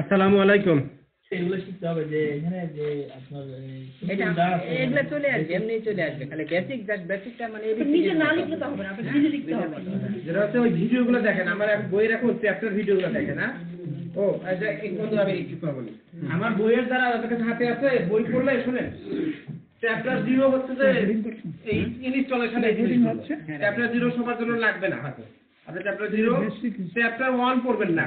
আসসালামু আলাইকুম। এগুলো শিখতে হবে যে এখানে যে আপনার এটা এগুলো চলে আসবে এমনি চলে আসবে। খালি বেসিক জাস্ট বেসিকটা মানে নিজে না লিখলে তো হবে। না আপনাকে নিজে লিখতে হবে। যেটা হচ্ছে ওই ভিডিওগুলো দেখেন আমার এক বইয়ের এখন চ্যাপ্টার ভিডিওগুলো দেখেন হ্যাঁ? ও আচ্ছা এক বন্ধু আমি একটু কথা বলি। আমার বইয়ের দ্বারা কাছে হাতে আছে বই পড়লে শুনেন চ্যাপ্টার জিরো হচ্ছে যে এই ইনস্টলেশন চ্যাপ্টার জিরো সবার জন্য লাগবে না হাতে। আপনি চ্যাপ্টার জিরো চ্যাপ্টার ওয়ান পড়বেন না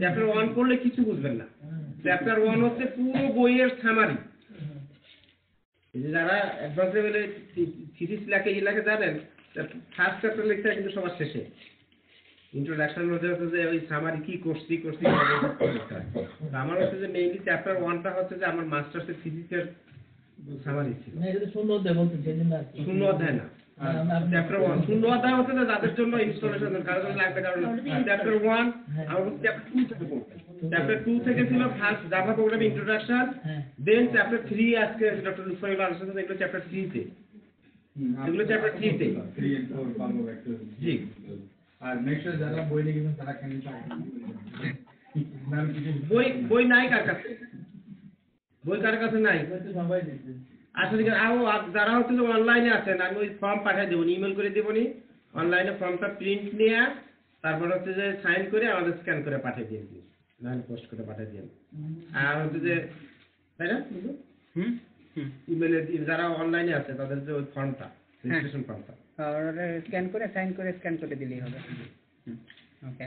চ্যাপ্টার ওয়ান পড়লে কিছু বুঝবেন না। চ্যাপ্টার ওয়ান হচ্ছে পুরো বইয়ের সামারি যারা অ্যাডভান্স লেভেলে থিসিস লেখে ই লেখে জানেন ফার্স্ট চ্যাপ্টার লিখতে কিন্তু সবার শেষে। ইন্ট্রোডাকশন মধ্যে হচ্ছে যে ওই সামারি কি করছি করছি আমার হচ্ছে যে মেইনলি চ্যাপ্টার ওয়ানটা হচ্ছে যে আমার মাস্টার্সের ফিজিক্সের সামারি ছিল। মানে। শূন্য অধ্যায় না। চ্যাপ্টার ওয়ান শূন্য অধ্যায় হচ্ছে যে যাদের জন্য ইনস্টলেশন কারোর জন্য লাগবে কারণ চ্যাপ্টার ওয়ান আমার চ্যাপ্টার টু থেকে পড়তে চ্যাপ্টার টু থেকে ছিল ফার্স্ট জাভা প্রোগ্রাম ইন্ট্রোডাকশন হ্যাঁ। দেন চ্যাপ্টার থ্রি আজকে ডক্টর আলোচনা করছে, এগুলো চ্যাপ্টার থ্রিতে এগুলো চ্যাপ্টার থ্রিতে জি। আর নেক্সট যারা বই তারা কেন বই বই নাই কার কাছে? বই কার কাছে নাই? সবাই আসলে কি আরও আ- যারা হচ্ছে যে অনলাইনে আছেন আমি ওই ফর্ম পাঠিয়ে দেবো ইমেল করে দেবো নি। অনলাইনে ফর্মটা প্রিন্ট নিয়ে তারপর হচ্ছে যে সাইন করে আমাদের স্ক্যান করে পাঠিয়ে দিয়ে দিন। লাইন পোস্ট করে পাঠিয়ে দিন। আর হচ্ছে যে তাই না? হুম। হুম? ইমেলে যারা অনলাইনে আছে তাদের যে ওই ফর্মটা রেজিস্ট্রেশন ফর্মটা স্ক্যান করে সাইন করে স্ক্যান করে দিলেই হবে। ওকে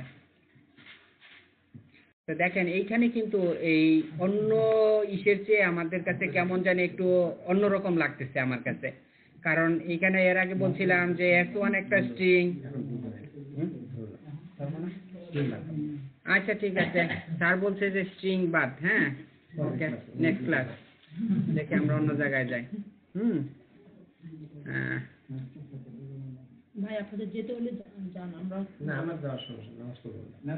তো দেখেন এইখানে কিন্তু এই অন্য ইসের চেয়ে আমাদের কাছে কেমন জানি একটু অন্যরকম লাগতেছে আমার কাছে। কারণ এইখানে এর আগে বলছিলাম যে এস ওয়ান একটা স্ট্রিং আচ্ছা ঠিক আছে। স্যার বলছে যে স্ট্রিং বাদ হ্যাঁ? ওকে নেক্সট ক্লাস দেখে আমরা অন্য জায়গায় যাই। হুম। ভাই আপনাদের যেতে হলে যান আমরা না আমার যাওয়ার সমস্যা না,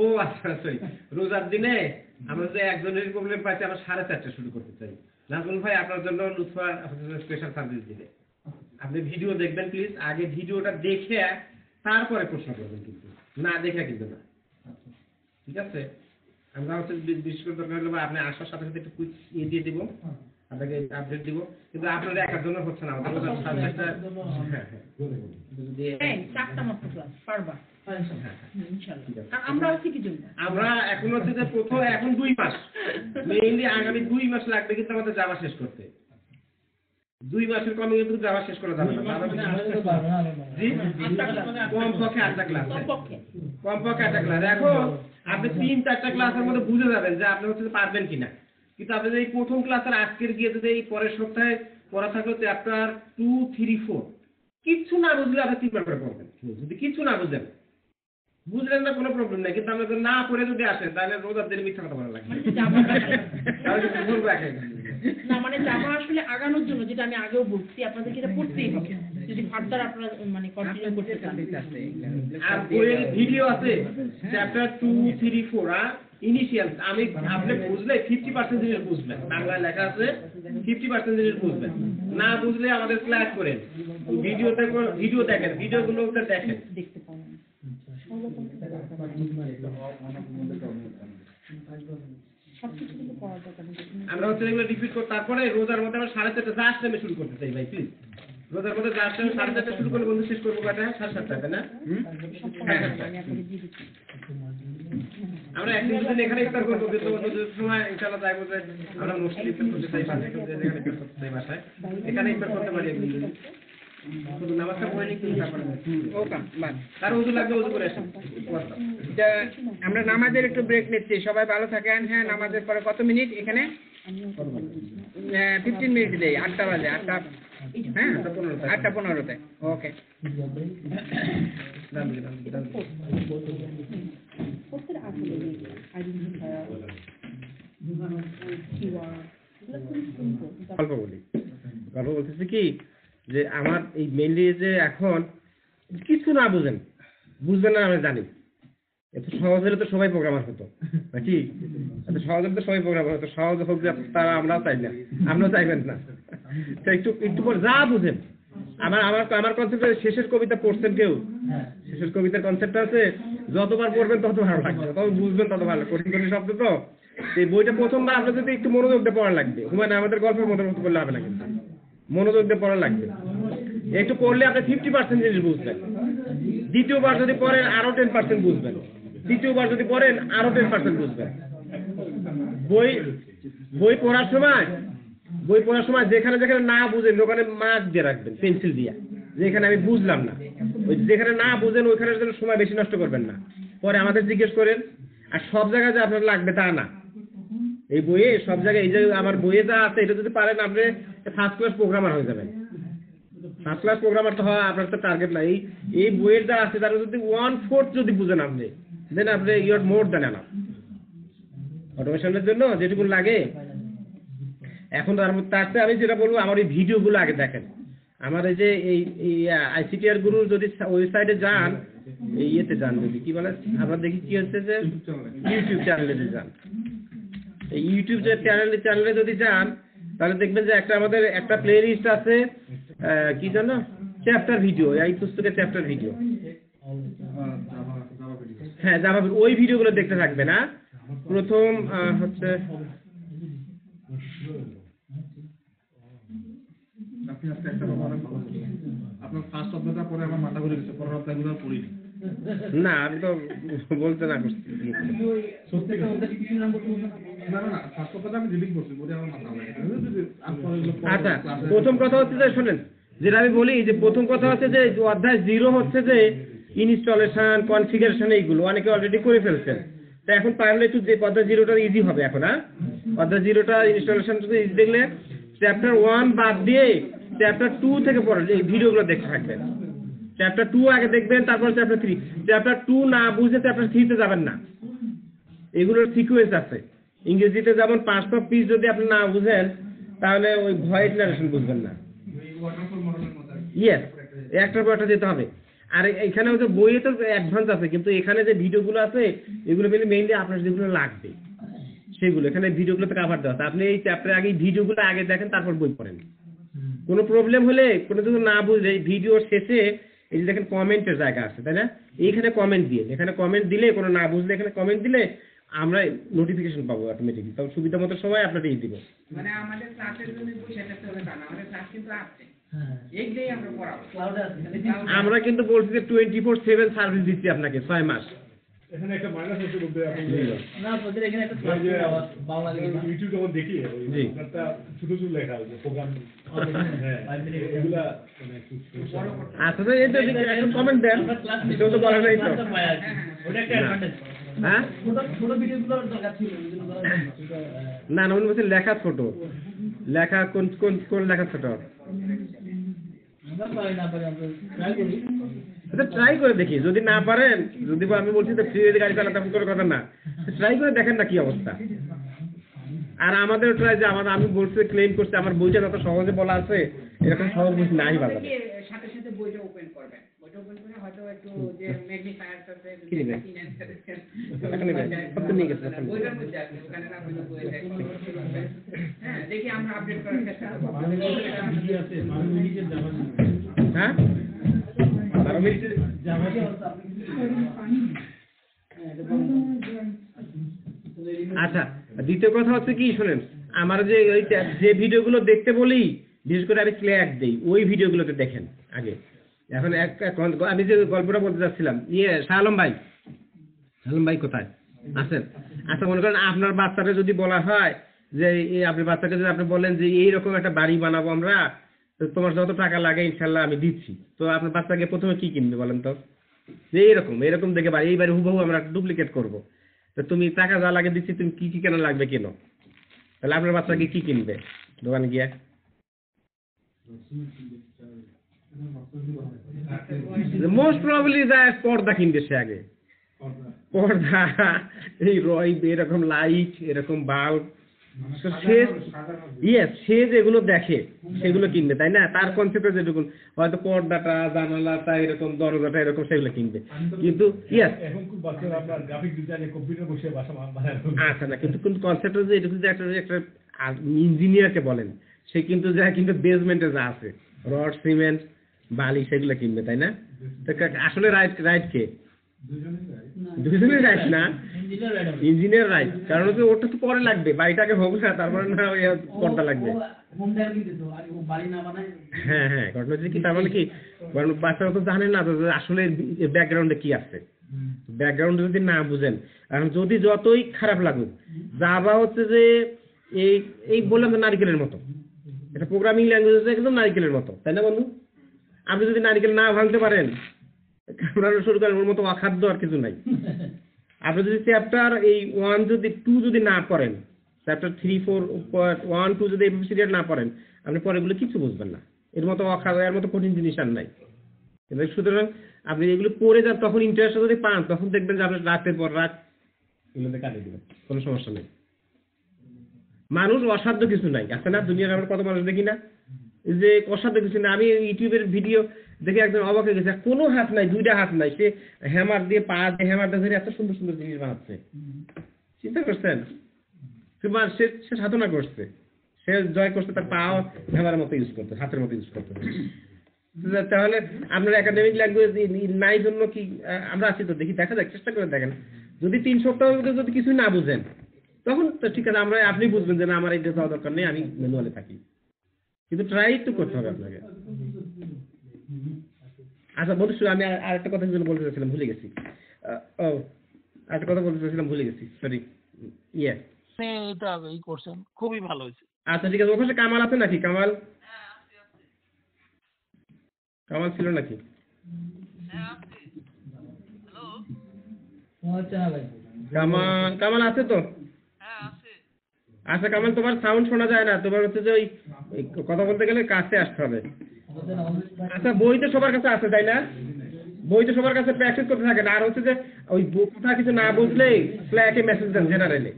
ও আচ্ছা সরি রোজার দিনে আমরা যে একজনের প্রবলেম পাইছি আমরা সাড়ে চারটে শুরু করতে চাই। নাজমুল ভাই আপনার জন্য লুৎফা স্পেশাল সার্ভিস দিবে। আপনি ভিডিও দেখবেন প্লিজ আগে ভিডিওটা দেখে তারপরে প্রশ্ন করবেন কিন্তু। না দেখে কিন্তু না। ঠিক আছে? আমরা হচ্ছে বিশেষ করে দরকার হলে আপনি আসার সাথে সাথে একটু কুইক ইয়ে দিয়ে দিব। আপনাকে আপডেট দিব। কিন্তু আপনার একার জন্য হচ্ছে না আমাদের রোজার সাবজেক্টটা হ্যাঁ হ্যাঁ আমরা আমরা এখন হচ্ছে যে প্রথম এখন দুই মাস। মেইনলি আগামী দুই মাস লাগবে কিন্তু আমাদের শেষ করতে। দুই মাসের কমে কিন্তু যাওয়া শেষ করা যাবে না। আটটা ক্লাস কমপক্ষে আটটা ক্লাস এখন আপনি তিন চারটা ক্লাসের মধ্যে বুঝে যাবেন যে আপনি হচ্ছে পারবেন কিনা। কিন্তু আপনি যদি এই প্রথম ক্লাসের আজকের গিয়ে যদি এই পরের সপ্তাহে পড়া থাকল চ্যাপ্টার টু থ্রি ফোর কিচ্ছু না বুঝলে আপনি তিনবার করে পড়বেন। যদি কিচ্ছু না বুঝেন বুঝলেন না কোনো প্রবলেম নেই। কিন্তু যদি না পড়ে যদি আসেন তাহলে রোজার দিনে মিথ্যা কথা বলা লাগবে। মানে। না মানে জামা আসলে আগানোর জন্য যেটা আমি আগেও বলছি আপনাদেরকে এটা পড়তেই হবে। যদি ফার্দার আপনারা মানে কন্টিনিউ করতে চান। আর বইয়ের ভিডিও আছে chapter two three four initial আমি আপনি বুঝলে ফিফটি পার্সেন্ট জিনিস বুঝবেন। বাংলায় লেখা আছে ফিফটি পার্সেন্ট জিনিস বুঝবেন। না বুঝলে আমাদের ক্লাস করেন। ভিডিওতে ভিডিও দেখেন ভিডিও ভিডিওগুলো দেখেন দেখতে পাবেন সবকিছু কিন্তু পড়া দরকার নেই। আমরা হচ্ছে এগুলো রিপিট করি তারপরে রোজার মধ্যে আমরা সাড়ে চারটে জাস্ট টাইমে শুরু করতে চাই ভাই প্লিজ রোজার মধ্যে জাস্ট টাইমে সাড়ে চারটে শুরু করলে বন্ধু শেষ করব কয়টা? সাড়ে সাতটা না? হ্যাঁ, হ্যাঁ, হ্যাঁ। আমরা একদিন দুদিন এখানে ইফতার করব কিন্তু অন্যদের সময় চাইব যে আমরা মসজিদে ইফতার করতে চাই বাসায় এখানে ইফতার করতে চাই বাসায়। এখানে ইফতার করতে পারি একদিন দুদিন। শুধু নামাজটা পড়ে নিই কিন্তু তারপরে ওকে বাদ তার উজু লাগবে উজু করে আসেন। আমরা নামাজের একটু ব্রেক নিচ্ছি। সবাই ভালো থাকেন হ্যাঁ নামাজের পরে কত মিনিট এখানে? ফিফটিন মিনিট দেই আটটা বাজে, আটটা হ্যাঁ আটটা পনেরোতে। ওকে গল্প বলি। গল্প বলতেছি কি, যে আমার এই মেনলি যে এখন কিছু না বুঝেন, বুঝবেন না আমি জানি। এত সহজ হলে তো সবাই প্রোগ্রামার হতো। নাকি? এত সহজ হলে তো সবাই প্রোগ্রামার হতো সহজ হোক যে তারা আমরাও চাই না আপনিও চাইবেন না। একটু একটু পর যা বুঝেন। আমার আমার আমার কনসেপ্ট শেষের কবিতা পড়ছেন কেউ? শেষের কবিতার কনসেপ্ট আছে, যতবার পড়বেন তত ভালো লাগবে। তত বুঝবেন তত ভালো কঠিন কঠিন শব্দ তো। এই বইটা প্রথমবার আপনার যদি একটু মনোযোগ দিয়ে পড়া লাগবে, হুমায়ুন আমাদের গল্পের মতো মতো পড়লে হবে না কিন্তু। মনোযোগ দিয়ে পড়া লাগবে। একটু পড়লে আপনি ফিফটি পার্সেন্ট জিনিস বুঝবেন। দ্বিতীয়বার যদি পড়েন আরও টেন পার্সেন্ট বুঝবেন। তৃতীয়বার যদি পড়েন আরও টেন পার্সেন্ট বুঝবেন। বই বই পড়ার সময় বই পড়ার সময় যেখানে যেখানে না বুঝেন, ওখানে মার্ক দিয়ে রাখবেন পেন্সিল দিয়ে। যেখানে আমি বুঝলাম না। ওই যেখানে না বুঝেন, ওইখানে যেন সময় বেশি নষ্ট করবেন না। পরে আমাদের জিজ্ঞেস করেন, আর সব জায়গায় যে আপনার লাগবে তা না? এই বইয়ে সব জায়গায়, এই যে আমার বইয়ে যা আছে, এটা যদি পারেন, আপনি ফার্স্ট ক্লাস প্রোগ্রামার হয়ে যাবেন। ফার্স্ট ক্লাস প্রোগ্রামার তো হয় আপনার তো টার্গেট নাই এই বইয়ের যা আছে, তারা যদি ওয়ান ফোর্থ যদি বুঝেন আপনি দেন আপনি ইউর মোর দেন এনাফ অটোমেশনের জন্য যেটুকু লাগে। এখন তার তার চেয়ে আমি যেটা বলব আমার এই ভিডিওগুলো আগে দেখেন। আমার এই যে এই আইসিটিআর গুরুর যদি ওয়েবসাইটে যান এই ইয়েতে যান যদি কি বলে? আমরা দেখি কি হচ্ছে যে ইউটিউব চ্যানেলে যদি যান। এই ইউটিউব যে চ্যানেলে চ্যানেলে যদি যান তাহলে দেখবেন যে একটা আমাদের একটা প্লে লিস্ট আছে কি জানো চ্যাপ্টার ভিডিও এই পুস্তকের চ্যাপ্টার ভিডিও হ্যাঁ ওই ভিডিওগুলো দেখতে থাকবে না প্রথম হচ্ছে আপনি আজকে একটা অনেক ভালো আপনার ফার্স্ট অধ্যায়টা পরে আমার মাথা ঘুরে গেছে পরের অধ্যায়গুলো পড়িনি। না আমি তো বলতে না করছি। আচ্ছা প্রথম কথা হচ্ছে যে শোনেন যেটা আমি বলি যে প্রথম কথা হচ্ছে যে অধ্যায় জিরো হচ্ছে যে ইনস্টলেশন কনফিগারেশন এইগুলো অনেকে অলরেডি করে ফেলছেন। তো এখন পারলে একটু যে অধ্যায় জিরোটা ইজি হবে এখন হ্যাঁ? অধ্যায় জিরোটা ইনস্টলেশন যদি ইজি দেখলে চ্যাপ্টার ওয়ান বাদ দিয়ে চ্যাপ্টার টু থেকে পড়ে এই ভিডিওগুলো দেখতে থাকবেন। চ্যাপ্টার টু আগে দেখবেন তারপর চ্যাপ্টার থ্রি চ্যাপ্টার টু না বুঝে চ্যাপ্টার থ্রিতে যাবেন না। এগুলোর সিকুয়েন্স আছে। ইংরেজিতে যেমন পাঁচটা পিস যদি আপনি না বুঝেন তাহলে ওই ভয়েস নারেশন বুঝবেন না। ইয়েস একটার পর একটা যেতে হবে। আর এখানে হচ্ছে বইয়ে তো অ্যাডভান্স আছে কিন্তু এখানে যে ভিডিওগুলো আছে এগুলো মেনলি মেইনলি আপনার যেগুলো লাগবে সেগুলো। এখানে ভিডিওগুলোতে কাভার দেওয়া আছে। আপনি এই চ্যাপ্টারে আগে ভিডিওগুলো আগে দেখেন তারপর বই পড়েন। কোনো প্রবলেম হলে কোনো কিছু না বুঝলে এই ভিডিও শেষে এই যে দেখেন কমেন্টের জায়গা আছে তাই না? এইখানে কমেন্ট দিয়ে এখানে কমেন্ট দিলে কোনো না বুঝলে এখানে কমেন্ট দিলে আমরা নোটিফিকেশন পাবো অটোমেটিকলি তখন সুবিধা মতো সময় আপনাকে এই দিব। মানে আমাদের ক্লাসের জন্য বসে থাকতে হবে না আমাদের ক্লাস কিন্তু আছে। আমরা আছে আমরা কিন্তু বলছি যে টোয়েন্টি ফোর সেভেন সার্ভিস দিচ্ছি আপনাকে ছয় মাস। এখানে একটা মাইনাস হচ্ছে বলতে আপনি না তোদের এখানে একটা বাংলা ইউটিউব যখন দেখি একটা ছোট ছোট লেখা আছে প্রোগ্রাম হ্যাঁ এগুলা একটু সমস্যা। আচ্ছা এই তো একটু কমেন্ট দেন কেউ তো বলে নাই তো। ওটা একটা অ্যাডভান্টেজ হ্যাঁ? ছোট ছোট ভিডিওগুলোর দরকার ছিল না না উনি বলছে লেখা ছোট। লেখা কোন কোন কোন লেখা ছোট আমরা পারি না পারি আমরা ট্রাই আচ্ছা করে দেখি। যদি না পারেন যদি আমি বলছি তো ফ্রি গাড়ি চালাতে কোনো কথা না। ট্রাই করে দেখেন না কি অবস্থা। আর আমাদের ট্রাই যে আমার আমি বলছি ক্লেম করছি, আমার বইটা যত সহজে বলা আছে, এরকম সহজ বই নাই বাজারে সাথে সাথে বইটা দেখি আমরা আপডেট করার চেষ্টা করব। হ্যাঁ? বারো মিনিট আচ্ছা দ্বিতীয় কথা হচ্ছে কি শোনেন আমার যে ওই যে ভিডিওগুলো দেখতে বলি বিশেষ করে আমি ক্ল্যাক দেই ওই ভিডিওগুলোতে দেখেন আগে। এখন এক আমি যে গল্পটা বলতে চাচ্ছিলাম ইয়ে শাহ আলম ভাই। শাহলম ভাই কোথায়? আছেন? আচ্ছা মনে করেন আপনার বাচ্চাকে যদি বলা হয় যে আপনি বাচ্চাকে যদি আপনি বলেন যে এইরকম একটা বাড়ি বানাবো আমরা তোমার যত টাকা লাগে, ইনশাল্লাহ আমি দিচ্ছি। তো আপনার বাচ্চাকে প্রথমে কি কিনবে বলেন তো? যে এইরকম এরকম দেখে বাড়ি এই বাড়ি হুবহু আমরা ডুপ্লিকেট করব। তো তুমি টাকা যা লাগে দিচ্ছি, তুমি কি কি কেনা লাগবে কেন? তাহলে আপনার বাচ্চাকে কি কিনবে? দোকানে গিয়ে? মোস্ট প্রবাবলি যায় পর্দা কিনবে সে আগে। পর্দা। এই রয় এরকম লাইট এরকম বাল্ব সে ইয়েস সে যেগুলো দেখে সেগুলো কিনবে তাই না? তার কনসেপ্টে যেটুকু। হয়তো পর্দাটা জানালাটা এরকম দরজাটা এরকম সেগুলো কিনবে। কিন্তু ইয়েস আচ্ছা না কিন্তু কিন্তু কনসেপ্ট যে এটুকু যে একটা একটা ইঞ্জিনিয়ারকে বলেন সে কিন্তু যা কিন্তু বেসমেন্টে যা আছে। রড সিমেন্ট বালি সেগুলো কিনবে তাই না? তো আসলে রাইট রাইট কে? দুজনের রাইট। না ইঞ্জিনিয়ার রাইড রাইট। কারণ হচ্ছে ওটা তো পরে লাগবে বাড়িটাকে হোক না তারপরে না ওই পর্দা লাগবে। হ্যাঁ হ্যাঁ ঘটনা হচ্ছে কি তার মানে কি কারণ বাচ্চারা তো জানে না যে আসলে ব্যাকগ্রাউন্ডে কি আছে। ব্যাকগ্রাউন্ড যদি না বুঝেন এখন যদি যতই খারাপ লাগুক জাভা হচ্ছে যে এই এই বললাম নারিকেলের মতো। এটা প্রোগ্রামিং ল্যাঙ্গুয়েজ একদম নারিকেলের মতো তাই না বন্ধু? আপনি যদি নারিকেল না ভাঙতে পারেন আপনারা শুরু করেন ওর মতো অখাদ্য আর কিছু নাই। আপনি যদি চ্যাপ্টার এই ওয়ান যদি টু যদি না পড়েন chapter three four one two যদি সিরিয়াল না পড়েন আপনি পরেগুলো কিছু বুঝবেন না। এর মতো অখাদ্য এর মতো কঠিন জিনিস আর নাই। সুতরাং আপনি এগুলো পড়ে যান তখন ইন্টারেস্ট যদি পান তখন দেখবেন যে আপনার রাতের পর রাত এগুলোতে কাটিয়ে দেবেন। কোনো সমস্যা নেই। মানুষ অসাধ্য কিছু নাই। আছে না? দুনিয়ার আমরা কত মানুষ দেখি না? যে অসাধ্য কিছু না আমি ইউটিউবের ভিডিও দেখে একদম অবাক হয়ে গেছে। কোনো হাত নাই, দুইটা হাত নাই। সে হ্যামার দিয়ে পা দিয়ে হ্যামারটা ধরে এত সুন্দর সুন্দর জিনিস বানাচ্ছে। চিন্তা করছেন? সে সে সাধনা করছে। সে জয় করছে, তার পা হ্যামারের মতো ইউজ করতে, হাতের মতো ইউজ করতে। তাহলে আপনার একাডেমিক ল্যাঙ্গুয়েজ নাই জন্য কি আমরা আছি তো, দেখি, দেখা যাক, চেষ্টা করে দেখেন। যদি তিন সপ্তাহের মধ্যে যদি কিছু না বুঝেন, তখন তো ঠিক আছে, আমরা, আপনি বুঝবেন যে না, আমার এটা যাওয়া দরকার নেই, আমি ম্যানুয়ালে থাকি। কিন্তু ট্রাই তো করতে হবে আপনাকে। আচ্ছা বন্ধু আমি আর- আরেকটা কথা যেন বলতে চাইছিলাম ভুলে গেছি। ও আরেকটা কথা বলতে চাইছিলাম ভুলে গেছি সরি ইয়ে। আপনি এটা ই করছেন খুবই ভালো হয়েছে। আচ্ছা ঠিক আছে ওখানে কামাল আছে নাকি? কামাল? কামাল ছিল নাকি? ভাই কামাল কামাল আছে তো? আচ্ছা কামাল, তোমার সাউন্ড শোনা যায় না। তোমার হচ্ছে যে ওই কথা বলতে গেলে কাছে আসতে হবে। আচ্ছা বই তো সবার কাছে আছে, তাই না? বই তো সবার কাছে প্র্যাকটিস করতে থাকে না। আর হচ্ছে যে ওই কথা কিছু না বুঝলেই ফ্ল্যাকে মেসেজ দেন জেনারেলে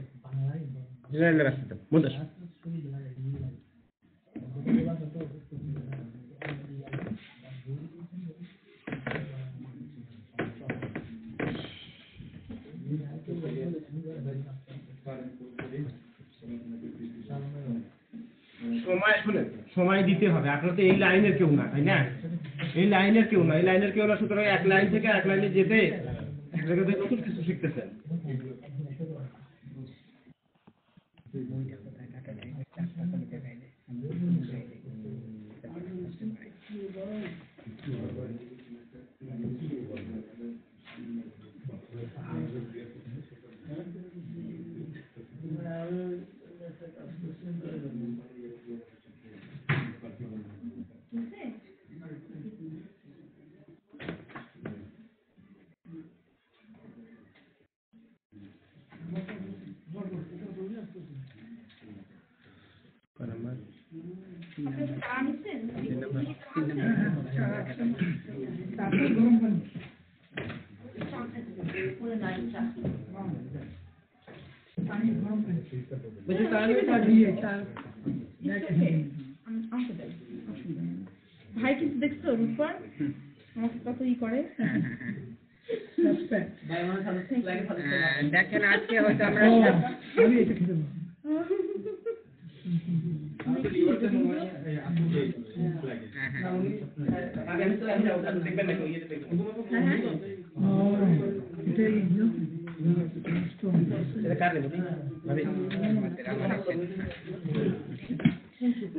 জেনারেলে মেসেজ দেন সময় সময় দিতে হবে। আপনার তো এই লাইনের কেউ না, তাই না? এই লাইনের কেউ না। এই লাইনের কেউ না, সুতরাং এক লাইন থেকে এক লাইনে যেতে এক জায়গা থেকে নতুন কিছু শিখতেছেন। ভাই কিন্তু দেখছ রূপর আমাকে কত ই করে। আহ, দেখেন আজকে হয়তো আমরা হ্যাঁ, হ্যাঁ।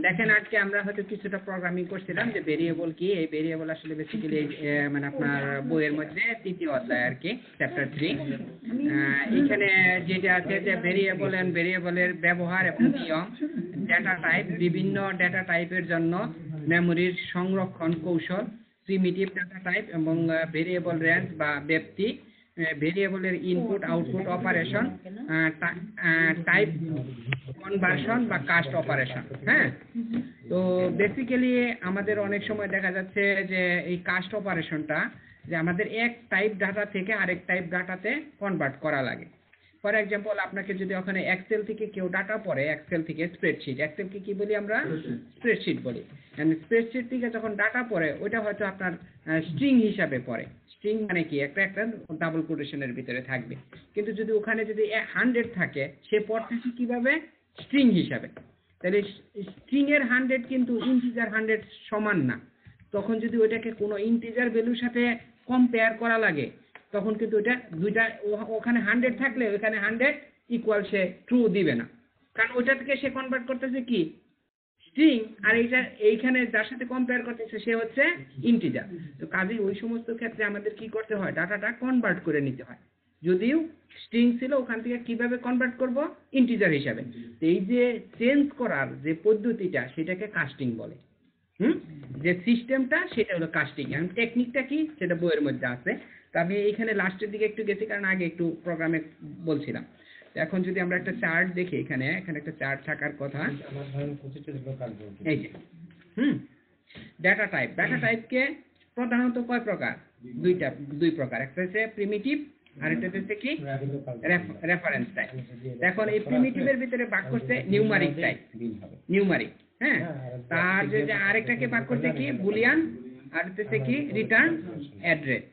দেখেন আজকে আমরা হয়তো কিছুটা প্রোগ্রামিং করছিলাম যে ভেরিয়েবল কি? এই ভেরিয়েবল আসলে বেসিক্যালি মানে আপনার বইয়ের মধ্যে তৃতীয় অধ্যায় আর কি চ্যাপ্টার থ্রি এখানে যেটা আছে যে ভেরিয়েবল এন্ড ভেরিয়েবলের ব্যবহার এবং নিয়ম ডেটা টাইপ বিভিন্ন ডেটা টাইপের জন্য মেমোরির সংরক্ষণ কৌশল প্রিমিটিভ ডেটা টাইপ এবং ভেরিয়েবল রেঞ্জ বা ব্যক্তি ভেরিয়েবলের input output operation type conversion বা কাস্ট অপারেশন হ্যাঁ? তো বেসিক্যালি আমাদের অনেক সময় দেখা যাচ্ছে যে এই কাস্ট অপারেশনটা যে আমাদের এক টাইপ ডাটা থেকে আরেক টাইপ ডাটাতে কনভার্ট করা লাগে। ফর এক্সাম্পল আপনাকে যদি ওখানে এক্সেল থেকে কেউ ডাটা পড়ে এক্সেল থেকে স্প্রেডশিট এক্সেলকে কি বলি আমরা? স্প্রেডশিট বলি। স্প্রেডশিট থেকে যখন ডাটা পড়ে ওইটা হয়তো আপনার স্ট্রিং হিসাবে পড়ে। স্ট্রিং মানে কি? একটা একটা ডাবল কোটেশনের ভিতরে থাকবে। কিন্তু যদি ওখানে যদি হান্ড্রেড থাকে সে পড়তেছে কীভাবে? স্ট্রিং হিসাবে। তাহলে স্ট্রিং এর হান্ড্রেড কিন্তু ইন্টিজার হান্ড্রেড সমান না। তখন যদি ওইটাকে কোনো ইন্টিজার ভ্যালুর সাথে কম্পেয়ার করা লাগে তখন কিন্তু ওটা দুইটা ওখানে হান্ড্রেড থাকলে ওখানে হান্ড্রেড ইকুয়াল সে ট্রু দিবে না। কারণ ওইটা থেকে সে কনভার্ট করতেছে কি? স্ট্রিং আর এইটা এইখানে যার সাথে কম্পেয়ার করতেছে সে হচ্ছে ইন্টিজার তো কাজেই ওই সমস্ত ক্ষেত্রে আমাদের কি করতে হয়? ডাটাটা কনভার্ট করে নিতে হয়। যদিও স্ট্রিং ছিল, ওখান থেকে কীভাবে কনভার্ট করব? ইন্টিজার হিসাবে। এই যে চেঞ্জ করার যে পদ্ধতিটা, সেটাকে কাস্টিং বলে। হুম? যে সিস্টেমটা সেটা হলো কাস্টিং এখন টেকনিকটা কি? সেটা বইয়ের মধ্যে আছে। তো আমি এইখানে লাস্টের দিকে একটু গেছি কারণ আগে একটু প্রোগ্রামে বলছিলাম। এখন যদি আমরা একটা চার্ট দেখি এখানে এখানে একটা চার্ট থাকার কথা। এই যে হুম? ডাটা টাইপ ডাটা টাইপকে প্রধানত কয় প্রকার? দুইটা দুই প্রকার। একটা হচ্ছে প্রিমিটিভ আর একটা হচ্ছে কি? রেফারেন্স টাইপ এখন এই প্রিমিটিভের ভিতরে ভাগ করছে নিউমারিক টাইপ নিউমারিক হ্যাঁ তার যে যে আরেকটাকে ভাগ করছে কি? বুলিয়ান আর হচ্ছে কি? রিটার্ন অ্যাড্রেস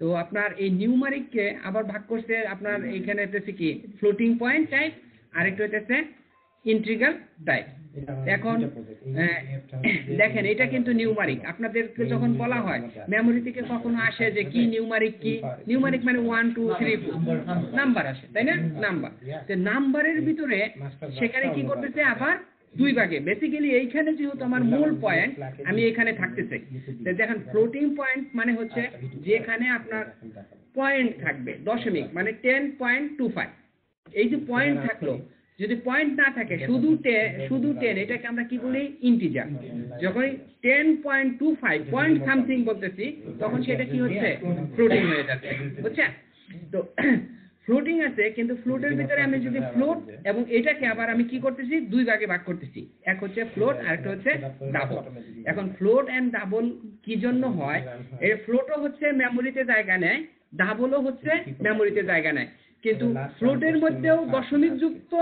তো আপনার এই নিউমারিককে আবার ভাগ করছে আপনার এইখানে হচ্ছে কি? ফ্লোটিং পয়েন্ট টাইপ আরেকটা হচ্ছে ইন্ট্রিগাল টাইপ এখন দেখেন এটা কিন্তু নিউমারিক আপনাদেরকে যখন বলা হয় মেমোরি থেকে কখনো আসে যে কি নিউমারিক কি? নিউমারিক মানে ওয়ান টু থ্রি নাম্বার আসে তাই না? নাম্বার নাম্বারের ভিতরে সেখানে কি করতেছে আবার দুই ভাগে। বেসিক্যালি এইখানে যেহেতু আমার মূল পয়েন্ট আমি এখানে থাকতে চাই। তো দেখেন ফ্লোটিং পয়েন্ট মানে হচ্ছে যেখানে আপনার পয়েন্ট থাকবে দশমিক মানে টেন পয়েন্ট টু ফাইভ এই যে পয়েন্ট থাকল যদি পয়েন্ট না থাকে শুধু শুধু টেন এটাকে আমরা কি বলি? ইন্টিজার যখন ten point two five point something বলতেছি তখন সেটা কি হচ্ছে ফ্লোটিং হয়ে যাচ্ছে। বুঝছেন? তো ফ্লোটিং আছে কিন্তু ফ্লোটের ভিতরে আমি যদি ফ্লোট এবং এটাকে আবার আমি কি করতেছি? দুই ভাগে ভাগ করতেছি। এক হচ্ছে ফ্লোট আর একটা হচ্ছে ডাবল এখন ফ্লোট অ্যান্ড ডাবল কি জন্য হয়? এই ফ্লোটও হচ্ছে মেমোরিতে জায়গা নেয় ডাবলও হচ্ছে মেমোরিতে জায়গা নেয়। কিন্তু ফ্লোটের মধ্যেও দশমিক যুক্ত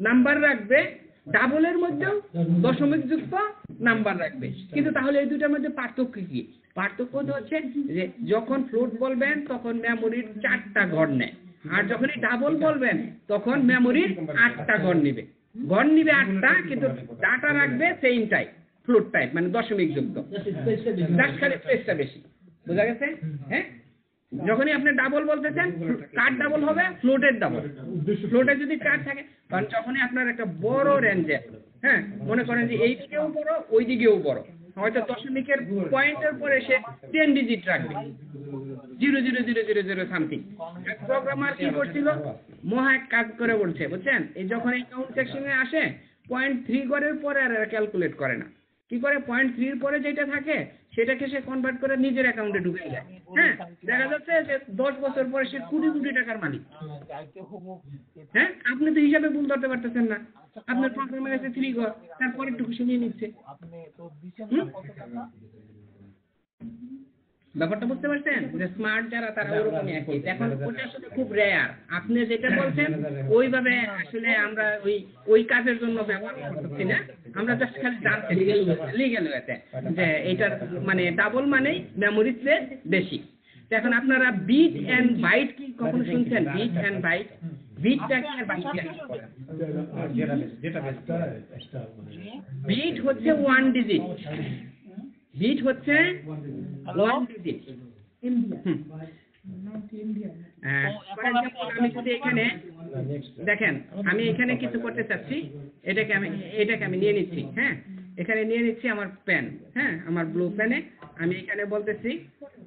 নাম্বার রাখবে ডাবলের মধ্যেও দশমিক যুক্ত নাম্বার রাখবে। কিন্তু তাহলে এই দুটার মধ্যে পার্থক্য কি? পার্থক্য তো হচ্ছে যে যখন ফ্লোট বলবেন তখন মেমোরির চারটা ঘর নেয়। আর যখনই ডাবল বলবেন তখন মেমোরির আটটা ঘর নিবে। ঘর নিবে আটটা কিন্তু ডাটা রাখবে সেম টাইপ ফ্লোট টাইপ মানে দশমিক যুক্ত। খালি বেশি। বোঝা গেছে? হ্যাঁ? যখনই আপনি ডাবল বলতেছেন কার ডাবল হবে ফ্লোটের ডাবল ফ্লোটে যদি চার থাকে, কারণ যখনই আপনার একটা বড় রেঞ্জে হ্যাঁ মনে করেন যে এই দিকেও বড় ওই দিকেও বড়। হয়তো দশমিকের পয়েন্টের পরে সে টেন ডিজিট রাখবে। Zero zero zero zero zero something programmer কি করছিল? মহা এক কাজ করে বলছে, বুঝছেন? এই যখন এই কাউন্ট সেকশনে আসে পয়েন্ট থ্রি করার পরে আর ক্যালকুলেট করে না। কি করে পয়েন্ট থ্রির পরে যেটা থাকে সেটাকে সে কনভার্ট করে নিজের অ্যাকাউন্টে ঢুকে যায় হ্যাঁ দেখা যাচ্ছে যে দশ বছর পরে সে কুড়ি কোটি টাকার মালিক। হ্যাঁ আপনি তো হিসাবে ভুল ধরতে পারতেছেন না। আপনার প্রোগ্রামে আছে থ্রি ঘর তারপরে একটু খুশি নিয়ে নিচ্ছে? ব্যাপারটা বুঝতে পারছেন যে স্মার্ট যারা তারা ওরকমই একই এখন ওটা আসলে খুব রেয়ার আপনি যেটা বলছেন ওইভাবে আসলে আমরা ওই ওই কাজের জন্য ব্যবহার করতেছি না আমরা জাস্ট খালি জানতে লিগেল ওয়েতে যে এটার মানে ডাবল মানেই মেমোরি স্পেস বেশি এখন আপনারা বিট এন্ড বাইট কি কখনো শুনছেন বিট এন্ড বাইট বিটটা কি আর বাইটটা বিট হচ্ছে ওয়ান ডিজিট বিট হচ্ছে ওয়ান ডিজিট হ্যাঁ আমি এখানে দেখেন আমি এখানে কিছু করতে চাচ্ছি। এটাকে আমি এটাকে আমি নিয়ে নিচ্ছি হ্যাঁ? এখানে নিয়ে নিচ্ছি আমার পেন হ্যাঁ? আমার ব্লু পেনে আমি এখানে বলতেছি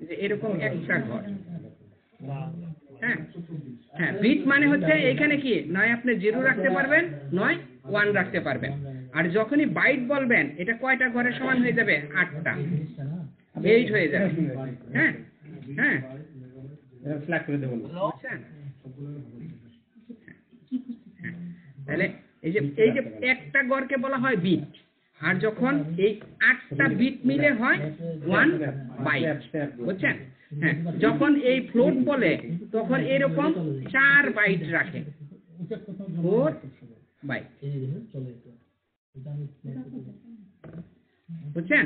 যে এরকম একটা ঘর। হ্যাঁ? হ্যাঁ বিট মানে হচ্ছে এখানে কি? নয় আপনি জিরো রাখতে পারবেন নয় ওয়ান রাখতে পারবেন। আর যখনই বাইট বলবেন এটা কয়টা ঘরের সমান হয়ে যাবে? আটটা। এইট হয়ে যাবে। হ্যাঁ? হ্যাঁ? হ্যাঁ। তাহলে এই যে এই যে একটা গড়কে বলা হয় বিট আর যখন এই আটটা বিট মিলে হয় ওয়ান বাইট বুঝছেন? হ্যাঁ। যখন এই ফ্লোট বলে তখন এরকম চার বাইট রাখে। ফোর বাইট বুঝছেন?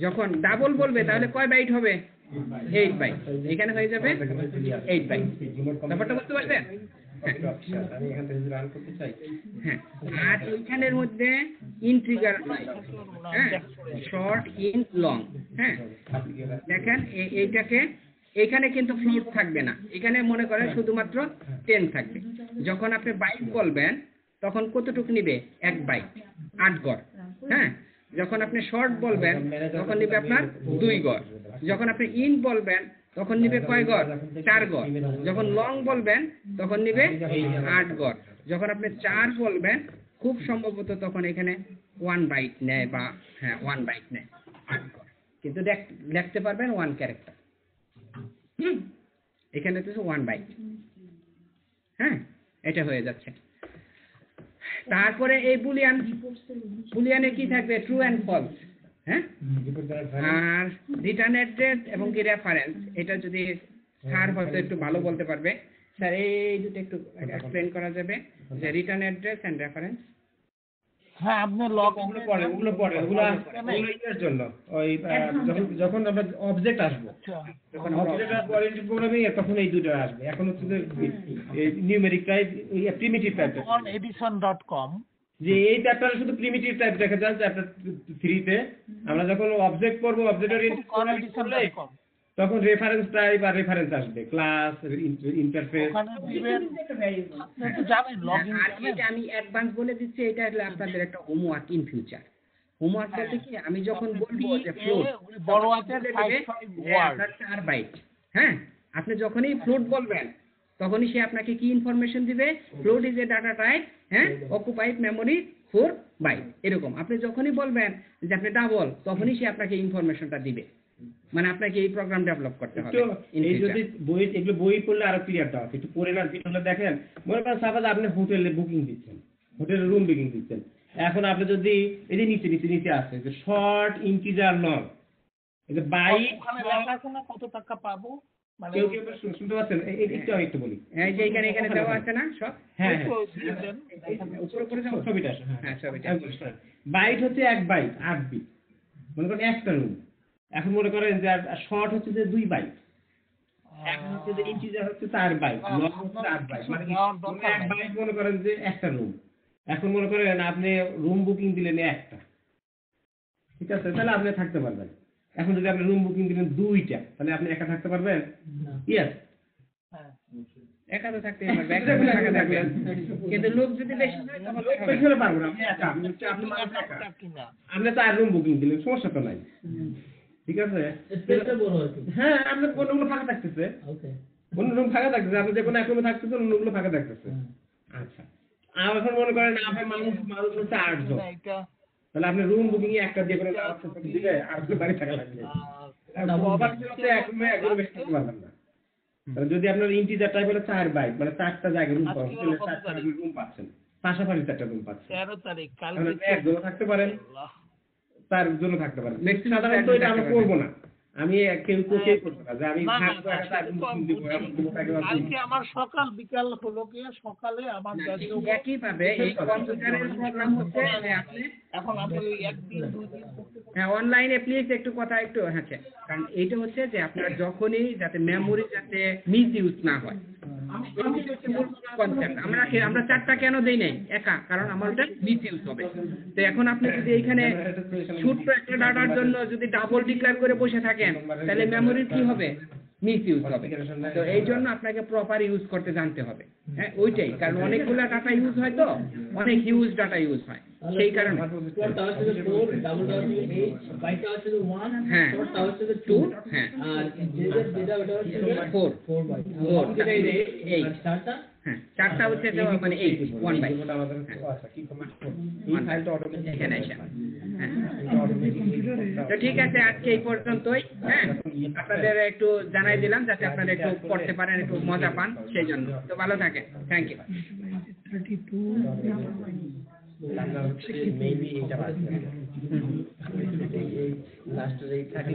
যখন ডাবল বলবে, তাহলে কয় বাইট হবে? এইট বাইট এখানে হয়ে যাবে এইট বাইট ব্যাপারটা বুঝতে পারছেন? চাই হ্যাঁ। আর এইখানের মধ্যে ইন্ট্রিগার হ্যাঁ শর্ট ইন লং হ্যাঁ। দেখেন এইটাকে এখানে কিন্তু ফ্লোট থাকবে না। এখানে মনে করেন শুধুমাত্র টেন থাকবে। যখন আপনি বাইট বলবেন তখন কতটুকু নিবে? এক বাইট আট গড়। হ্যাঁ? যখন আপনি শর্ট বলবেন, তখন নিবে আপনার দুই গড়। যখন আপনি ইন বলবেন, তখন নিবে কয় গড়? চার গড়। যখন লং বলবেন, তখন নিবে আট গড়। যখন আপনি চার বলবেন, খুব সম্ভবত তখন এখানে ওয়ান বাইট নেয় বা হ্যাঁ ওয়ান বাইট নেয় আট গড়। কিন্তু দেখ- লিখতে পারবেন ওয়ান ক্যারেক্টার এখানে তো ওয়ান বাইট হ্যাঁ? এটা হয়ে যাচ্ছে। তারপরে এই বুলিয়ান, বুলিয়ানে কি থাকবে? ট্রু অ্যান্ড ফলস হ্যাঁ? আর রিটার্ন অ্যাড্রেস এবং কি রেফারেন্স এটা যদি স্যার হয়তো একটু ভালো বলতে পারবে। স্যার এই দুটো একটু এক্সপ্লেন করা যাবে, যে রিটার্ন অ্যাড্রেস অ্যান্ড রেফারেন্স হ্যাঁ আপনি লগ ওগুলো পড়ে ওগুলো পড়ে ওগুলো ওগুলো ইয়ের জন্য ওই যখন আমরা অবজেক্ট আসব যখন অবজেক্ট ওরিয়েন্টেড প্রোগ্রামিং তখন এই দুটো আসবে। এখন হচ্ছে যে নিউমেরিক টাইপ প্রিমিটিভ টাইপ অন কম যে এই চ্যাপ্টারে শুধু প্রিমিটিভ টাইপ দেখা যায় চ্যাপ্টার থ্রিতে আমরা যখন অবজেক্ট করব অবজেক্ট ওরিয়েন্টেড অন কম তখন রেফারেন্স টাইপ আর রেফারেন্স আসবে ক্লাস ইন্টারফেস আমি অ্যাডভান্স বলে দিচ্ছি এটা হলো আপনাদের একটা হোমওয়ার্ক ইন ফিউচার হোমওয়ার্ক বলতে কি আমি যখন বলব যে ফ্লোট বড় চার বাইট হ্যাঁ আপনি যখনই ফ্লোট বলবেন তখনই সে আপনাকে কি ইনফরমেশন দিবে? Float is a data type হ্যাঁ অকুপাইড মেমোরি ফোর বাইট এরকম। আপনি যখনই বলবেন যে আপনি ডাবল তখনই সে আপনাকে ইনফরমেশনটা দিবে। মানে আপনাকে এই প্রোগ্রাম ডেভেলপ করতে হবে এই যদি বই এগুলো বই পড়লে আরও ক্লিয়ার দেওয়া একটু পড়ে না ভিডিওটা দেখেন মনে করেন সাপোজ আপনি হোটেলে বুকিং দিচ্ছেন হোটেলে রুম বুকিং দিচ্ছেন। এখন আপনি যদি এই যে নিচে নিচে নিচে আছে যে শর্ট ইন্টিজার লং এই যে বাইট ওখানে লেখা আছে না কত টাকা পাবো? মানে কেউ কেউ শুন- শুনতে পাচ্ছেন? একটু আমি একটু বলি। এই যে এখানে এখানে দেওয়া আছে না সব? হ্যাঁ হ্যাঁ। উপরে উপরে যাও। ছবিটা হ্যাঁ হ্যাঁ ছবিটা আমি বলি, শোনেন। বাইট হচ্ছে এক বাইট আট বিট মনে করেন একটা রুম এখন মনে করেন যে শর্ট হচ্ছে যে দুই বাইট এখন হচ্ছে যে ইন্টিজার হচ্ছে চার বাইট লং হচ্ছে আট বাইট মানে এক নাই। করেন যে একটা রুম এখন মনে করেন আপনি রুম বুকিং দিলেন একটা। ঠিক আছে? তাহলে আপনি থাকতে পারবেন। এখন যদি আপনি রুম বুকিং দিলেন দুইটা তাহলে আপনি একা থাকতে পারবেন? ইয়েস হ্যাঁ। একা তো কিন্তু লোক যদি বেশি হয় বেশি হলে পারব না। আপনি একা। আপনি চার রুম বুকিং দিলেন সমস্যা তো নাই। ঠিক আছে? হ্যাঁ আপনার ফাঁকা থাকতেছে। অন্য রুম ফাঁকা থাকতেছে আপনি যে কোনো এক রুমে থাকতেছেন অন্যগুলো ফাঁকা থাকতেছে। আচ্ছা। আর এখন মনে করেন আপনার মানুষ মানুষ হচ্ছে আটজন। তাহলে আপনি রুম বুকিং এ একটা দিয়ে করে দিলে আর বাড়ি থাকা লাগবে। এক রুমে এক রুমে থাকতে পারবেন না। যদি আপনার ইন্টিজার টাইপ হলে চার বাইক মানে চারটা জায়গায় রুম পাবেন রুম পাচ্ছেন। পাশাপাশি চারটা রুম পাচ্ছেন। তেরো তারিখ কালকে আপনি থাকতে পারেন। তার জন্য থাকতে পারে। নেক্সট Maximum সাধারণত তো এটা আমরা করব না। আমি কেউ কেউ করব না যে আমি আমি কালকে আমার সকাল বিকাল হলো কি সকালে আমার একই ভাবে এই কম্পিউটারের প্রোগ্রাম হচ্ছে আপনি এখন আপনি এক একদিন দুই দিন হ্যাঁ অনলাইনে প্লিজ একটু কথা একটু হ্যাঁ। কারণ এইটা হচ্ছে যে আপনার যখনই যাতে মেমোরি যাতে মিস ইউজ না হয়। আমরা আমরা চারটা কেন দেই নাই? একা, কারণ আমার ওটা মিস ইউজ হবে। তো এখন আপনি যদি এইখানে ছোট্ট একটা ডাটার জন্য যদি ডাবল ডিক্লেয়ার করে বসে থাকেন, তাহলে মেমোরির কি হবে? মিস ইউজ হবে। তো এই জন্য আপনাকে প্রপার ইউজ করতে জানতে হবে। হ্যাঁ ওইটাই, কারণ অনেকগুলা ডাটা ইউজ হয় তো, অনেক হিউজ ডাটা ইউজ হয়। সেই কারণে হ্যাঁ। টু হ্যাঁ ফোর চারটা? হ্যাঁ চারটা হচ্ছে মানে এইট ওয়ান বাই আমাদের আচ্ছা এখানে হ্যাঁ। তো ঠিক আছে আজকে এই পর্যন্তই। হ্যাঁ। আপনাদের একটু জানাই দিলাম যাতে আপনারা একটু পড়তে পারেন একটু মজা পান সেই জন্য। তো ভালো থাকেন। থ্যাংক ইউ মেবি এটা বাজবে লাস্টের এই থার্টি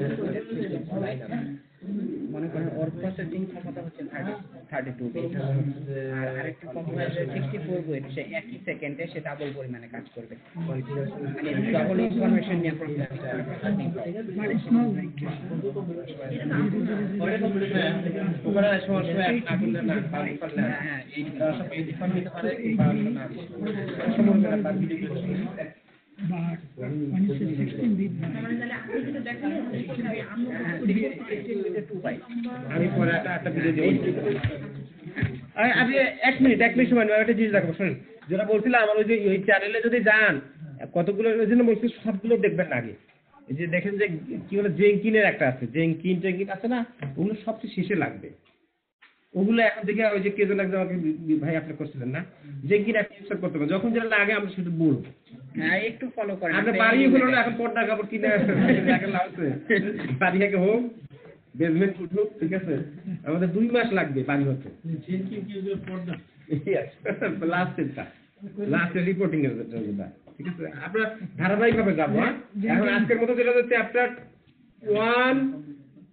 মনে করেন ওর প্রসেসিং ক্ষমতা হচ্ছে থার্টি থার্টি টু আর আরেকটা কম্পিউটার সিক্সটি ফোর বইট সে একই সেকেন্ডে সে ডাবল পরিমাণে কাজ করবে। মানে ডাবল ইনফরমেশন নিয়ে প্রসেস ওখানে সময় সময় এক না করলে না পার করলে না হ্যাঁ এই সব এডিট করে নিতে পারে এই পারলে না সময় করে তার ভিডিও মানে তাহলে আপনি যেটা দেখালেন সেটা আমরা আমি পরে একটা একটা আপনি এক মিনিট এক মিনিট সময় একটা জিনিস দেখাবো, শুনুন। যেটা বলছিলাম, আমার ওই যে ওই চ্যানেলে যদি যান, কতগুলো জন্য বলছি সবগুলো দেখবেন আগে। যে দেখেন যে কি বলে জেঙ্কিনের একটা আছে। জেঙ্কিন টেঙ্কিন আছে না? ওগুলো সবচেয়ে শেষে লাগবে। ওগুলো এখন থেকে ওই যে কে যেন একজন আমাকে ভাই আপনি করছিলেন না জেঙ্কিন আপনি ইনস্টল করতে পারেন যখন যেটা লাগে আমরা শুধু বলব। হ্যাঁ একটু ফলো করেন। আপনি বাড়ি হলো না এখন পর্দা কাপড় কিনে দেখা লাভ আছে। বাড়ি আগে হোক বেসমেন্ট উঠুক ঠিক আছে? আমাদের দুই মাস লাগবে বাড়ি হতে। লাস্টেরটা লাস্টের রিপোর্টিং এর যেটা ঠিক আছে? আমরা ধারাবাহিক ভাবে যাব হ্যাঁ? এখন আজকের মতো যেটা হচ্ছে chapter one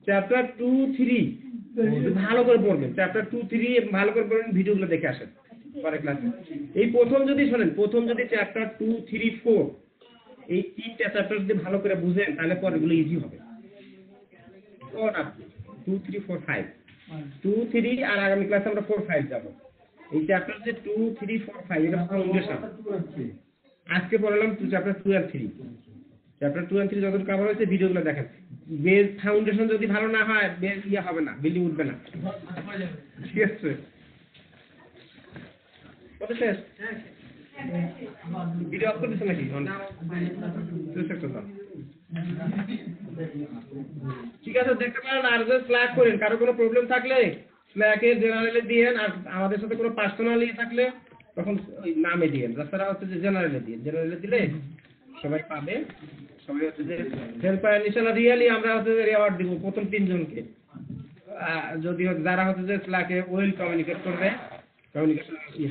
chapter two three ভালো করে পড়বেন চ্যাপ্টার টু থ্রি ভালো করে পড়বেন ভিডিওগুলো দেখে আসেন। পরে ক্লাসে এই প্রথম যদি শোনেন, প্রথম যদি চ্যাপ্টার টু থ্রি ফোর এই তিনটা চ্যাপ্টার যদি ভালো করে বুঝেন, তাহলে পরেগুলো ইজি হবে। Two three four five two three আর আগামী ক্লাসে আমরা ফোর ফাইভ যাব। এই চ্যাপ্টার যে টু থ্রি ফোর ফাইভ এটা ফাউন্ডেশন আজকে পড়ালাম টু চ্যাপ্টার টু আর থ্রি চ্যাপ্টার টু আর থ্রি যতটুকু কাভার হয়েছে ভিডিওগুলো দেখেন বেস ফাউন্ডেশন যদি ভালো না হয় বেস ইয়ে হবে না বিল্ডিং উঠবে না। ঠিক আছে? নাকি। ঠিক আছে, দেখতে পারেন, আর যে স্ল্যাক করেন। কারও কোনো প্রবলেম থাকলে স্ল্যাকে জেনারেলে দিয়েন, আর আমাদের সাথে কোনো পার্সোনাল ইয়ে থাকলে তখন ওই নামে দিয়েন। তাছাড়া হচ্ছে যে জেনারেলে দিয়ে। জেনারেলে দিলে সবাই পাবে। আমরা হচ্ছে দিব প্রথম তিনজনকে। যদি যারা হচ্ছে যে স্ল্যাকে ওয়েল কমিউনিকেট করবে কমিউনিকেশন ইয়ে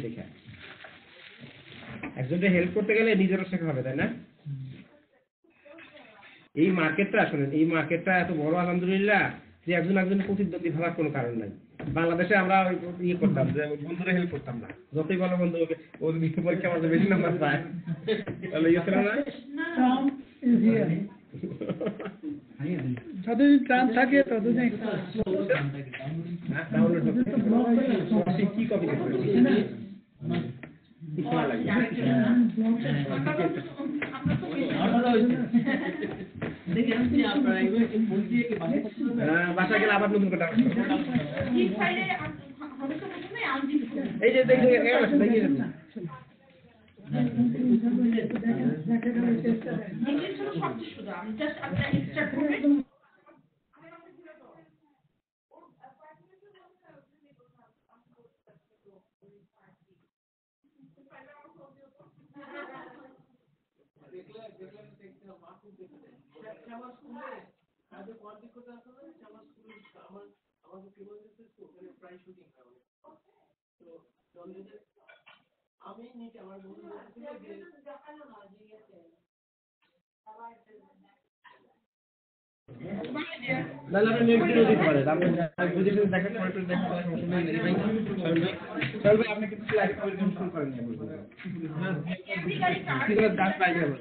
একজনকে হেল্প করতে গেলে নিজেরও শেখা হবে, তাই না? এই মার্কেটটা আসলে, এই মার্কেটটা এত বড়, আলহামদুলিল্লাহ, যে একজন একজন প্রতিদ্বন্দ্বী ভাবার কোনো কারণ নাই। বাংলাদেশে আমরা ইয়ে করতাম যে বন্ধুরা হেল্প করতাম না। যতই ভালো বন্ধু ওর বিশ্ব পরীক্ষা আমাদের বেশি নাম্বার পায়। তাহলে ইয়ে ছিল না? যতদিন প্রাণ থাকে ততদিন। কি কপি বাসায় গেলে আবার নতুন করে download করতে হবে। ঠিক সাইডে হবে তো প্রথমে আলজি এই যে দেখি দেখি গেল দেখি দেখি। ইংলিশ হলো সবচেয়ে সোজা আমি জাস্ট আপনার এক্সট্রা আপনি next দিনও দিতে পারেন। আপনি বুঝে শুনে দেখেন, পরে একটু দেখেন, কোনো সমস্যা নেই। এই ভাই, সোহেল ভাই, সোহেল ভাই, আপনি কিন্তু class করে দিন, শুরু করেন নি বলব। এমনি গাড়ি কার কি করে গান পাই যাবেন?